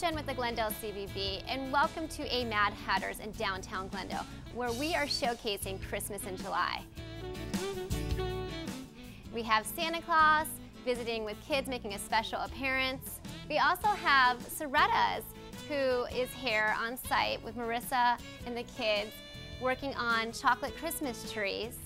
Jen with the Glendale CVB, and welcome to a Mad Hatters in downtown Glendale, where we are showcasing Christmas in July. We have Santa Claus visiting with kids making a special appearance. We also have Cerreta's, who is here on site with Marissa and the kids working on chocolate Christmas trees.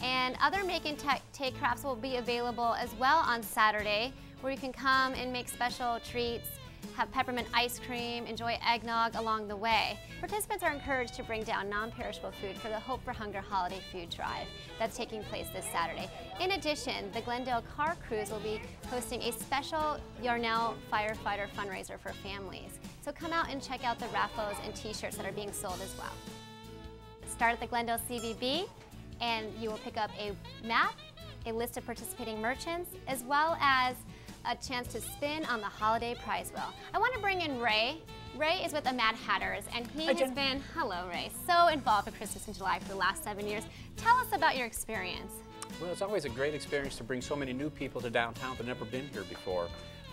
And other make and take crafts will be available as well on Saturday, where you can come and make special treats have peppermint ice cream, enjoy eggnog along the way. Participants are encouraged to bring down non-perishable food for the Hope for Hunger Holiday Food Drive that's taking place this Saturday. In addition, the Glendale Car Cruise will be hosting a special Yarnell firefighter fundraiser for families. So come out and check out the raffles and t-shirts that are being sold as well. Start at the Glendale CVB and you will pick up a map, a list of participating merchants, as well as a chance to spin on the holiday prize wheel. I want to bring in Ray. Ray is with the Mad Hatters, and he Hi, has been, hello Ray, so involved with Christmas in July for the last seven years. Tell us about your experience. Well, it's always a great experience to bring so many new people to downtown that have never been here before.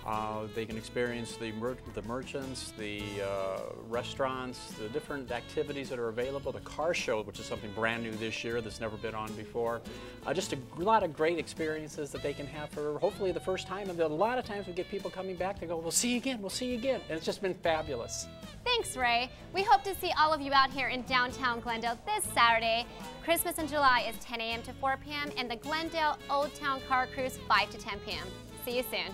Uh, they can experience the, mer the merchants, the uh, restaurants, the different activities that are available, the car show, which is something brand new this year that's never been on before. Uh, just a lot of great experiences that they can have for hopefully the first time. And a lot of times we get people coming back, they go, we'll see you again, we'll see you again. And it's just been fabulous. Thanks, Ray. We hope to see all of you out here in downtown Glendale this Saturday. Christmas in July is 10 a.m. to 4 p.m. and the Glendale Old Town Car Cruise 5 to 10 p.m. See you soon.